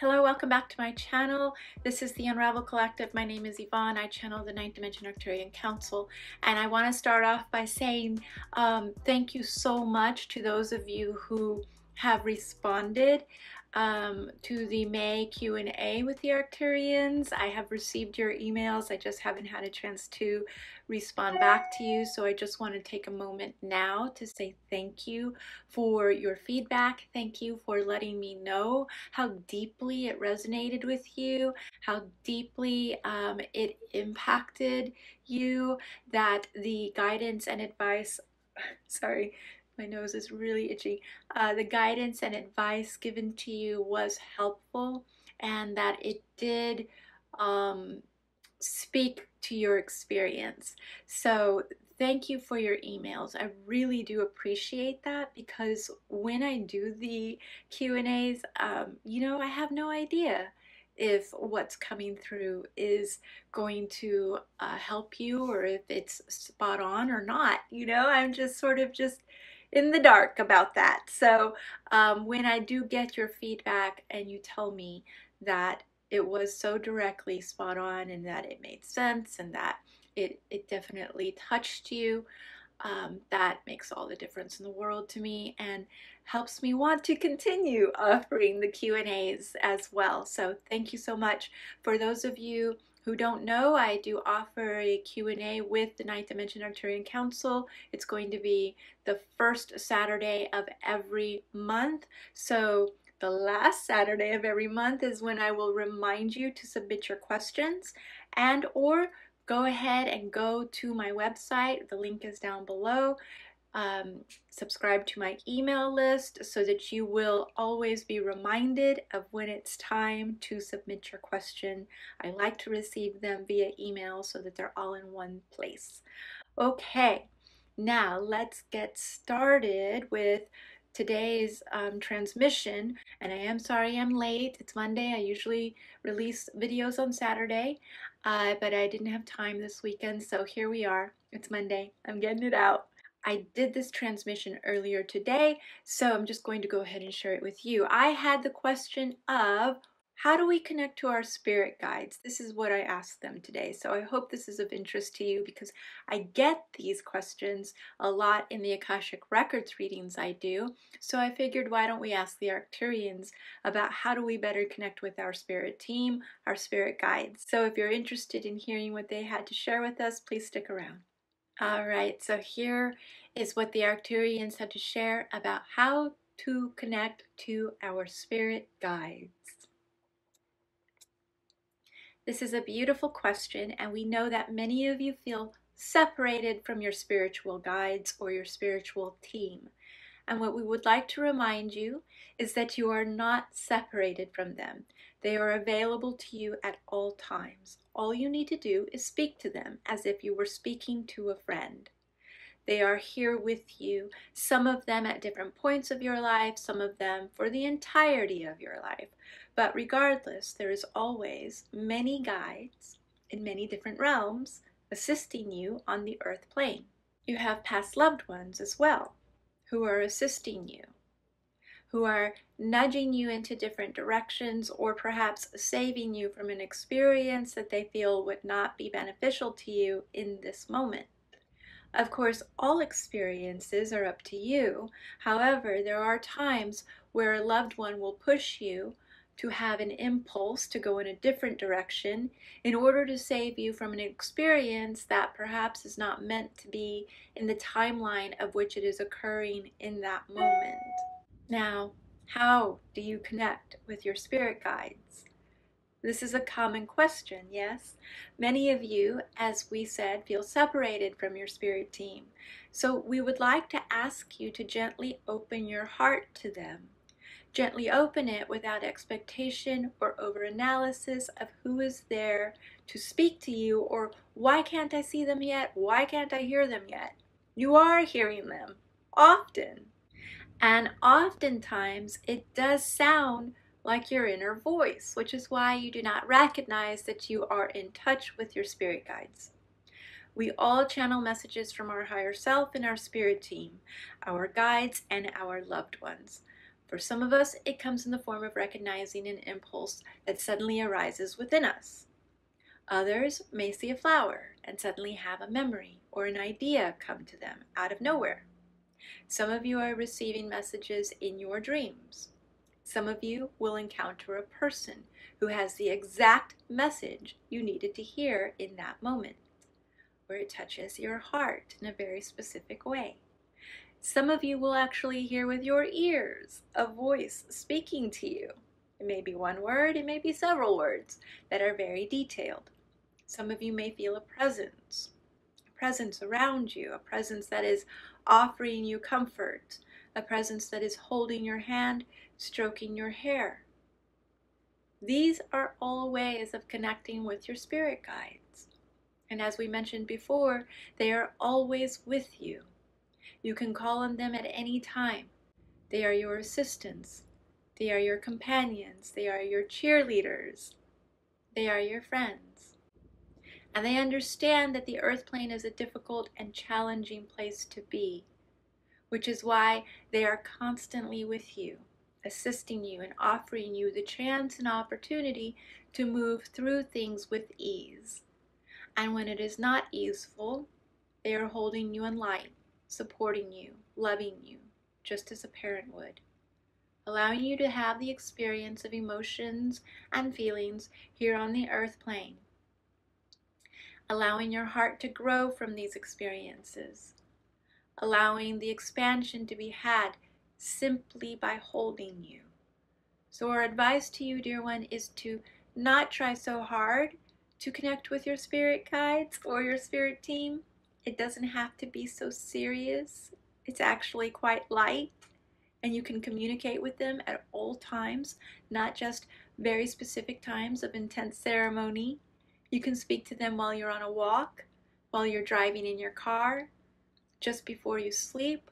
Hello, welcome back to my channel. This is the Unravel Collective. My name is Yvonne. I channel the Ninth Dimension Arcturian Council. And I want to start off by saying um, thank you so much to those of you who have responded um, to the May Q&A with the Arcturians. I have received your emails. I just haven't had a chance to respond back to you. So I just want to take a moment now to say thank you for your feedback. Thank you for letting me know how deeply it resonated with you, how deeply um, it impacted you, that the guidance and advice, sorry, my nose is really itchy. Uh, the guidance and advice given to you was helpful and that it did um, speak to your experience. So thank you for your emails. I really do appreciate that because when I do the Q&As, um, you know, I have no idea if what's coming through is going to uh, help you or if it's spot on or not. You know, I'm just sort of just in the dark about that. So um, when I do get your feedback and you tell me that it was so directly spot on and that it made sense and that it, it definitely touched you, um, that makes all the difference in the world to me and helps me want to continue offering the Q&As as well. So thank you so much. For those of you who don't know, I do offer a Q&A with the Ninth Dimension Arcturian Council. It's going to be the first Saturday of every month. So the last Saturday of every month is when I will remind you to submit your questions and or go ahead and go to my website. The link is down below um, subscribe to my email list so that you will always be reminded of when it's time to submit your question. I like to receive them via email so that they're all in one place. Okay, now let's get started with today's um, transmission. And I am sorry I'm late. It's Monday. I usually release videos on Saturday uh, but I didn't have time this weekend so here we are. It's Monday. I'm getting it out I did this transmission earlier today, so I'm just going to go ahead and share it with you. I had the question of how do we connect to our spirit guides? This is what I asked them today. So I hope this is of interest to you because I get these questions a lot in the Akashic Records readings I do. So I figured why don't we ask the Arcturians about how do we better connect with our spirit team, our spirit guides. So if you're interested in hearing what they had to share with us, please stick around. All right, so here is what the Arcturians had to share about how to connect to our spirit guides. This is a beautiful question, and we know that many of you feel separated from your spiritual guides or your spiritual team. And what we would like to remind you is that you are not separated from them. They are available to you at all times. All you need to do is speak to them as if you were speaking to a friend. They are here with you, some of them at different points of your life, some of them for the entirety of your life. But regardless, there is always many guides in many different realms assisting you on the earth plane. You have past loved ones as well who are assisting you who are nudging you into different directions or perhaps saving you from an experience that they feel would not be beneficial to you in this moment. Of course, all experiences are up to you. However, there are times where a loved one will push you to have an impulse to go in a different direction in order to save you from an experience that perhaps is not meant to be in the timeline of which it is occurring in that moment. Now, how do you connect with your spirit guides? This is a common question, yes? Many of you, as we said, feel separated from your spirit team. So we would like to ask you to gently open your heart to them. Gently open it without expectation or over-analysis of who is there to speak to you or why can't I see them yet? Why can't I hear them yet? You are hearing them, often. And oftentimes it does sound like your inner voice, which is why you do not recognize that you are in touch with your spirit guides. We all channel messages from our higher self and our spirit team, our guides, and our loved ones. For some of us, it comes in the form of recognizing an impulse that suddenly arises within us. Others may see a flower and suddenly have a memory or an idea come to them out of nowhere. Some of you are receiving messages in your dreams. Some of you will encounter a person who has the exact message you needed to hear in that moment, where it touches your heart in a very specific way. Some of you will actually hear with your ears a voice speaking to you. It may be one word, it may be several words that are very detailed. Some of you may feel a presence, a presence around you, a presence that is offering you comfort, a presence that is holding your hand, stroking your hair. These are all ways of connecting with your spirit guides. And as we mentioned before, they are always with you. You can call on them at any time. They are your assistants. They are your companions. They are your cheerleaders. They are your friends. And they understand that the earth plane is a difficult and challenging place to be which is why they are constantly with you, assisting you and offering you the chance and opportunity to move through things with ease. And when it is not easeful, they are holding you in light, supporting you, loving you, just as a parent would, allowing you to have the experience of emotions and feelings here on the earth plane, allowing your heart to grow from these experiences allowing the expansion to be had simply by holding you. So, our advice to you, dear one, is to not try so hard to connect with your spirit guides or your spirit team. It doesn't have to be so serious, it's actually quite light. And you can communicate with them at all times, not just very specific times of intense ceremony. You can speak to them while you're on a walk, while you're driving in your car, just before you sleep,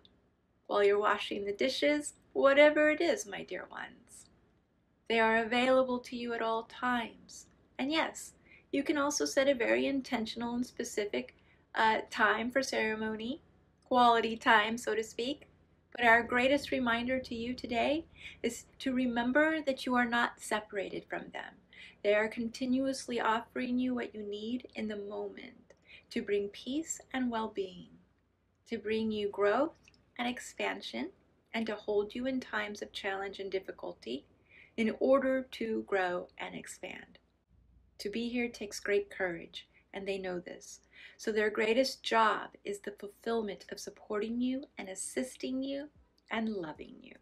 while you're washing the dishes, whatever it is, my dear ones. They are available to you at all times. And yes, you can also set a very intentional and specific uh, time for ceremony, quality time, so to speak. But our greatest reminder to you today is to remember that you are not separated from them. They are continuously offering you what you need in the moment to bring peace and well being to bring you growth and expansion and to hold you in times of challenge and difficulty in order to grow and expand. To be here takes great courage, and they know this. So their greatest job is the fulfillment of supporting you and assisting you and loving you.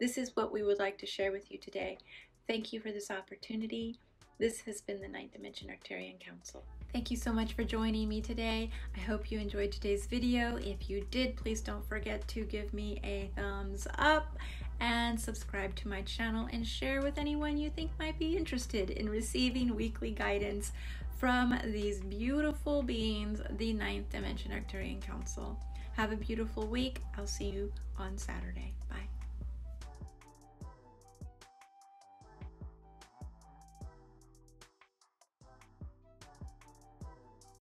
This is what we would like to share with you today. Thank you for this opportunity. This has been the Ninth Dimension Arcturian Council. Thank you so much for joining me today. I hope you enjoyed today's video. If you did, please don't forget to give me a thumbs up and subscribe to my channel and share with anyone you think might be interested in receiving weekly guidance from these beautiful beings, the Ninth Dimension Arcturian Council. Have a beautiful week. I'll see you on Saturday. Bye.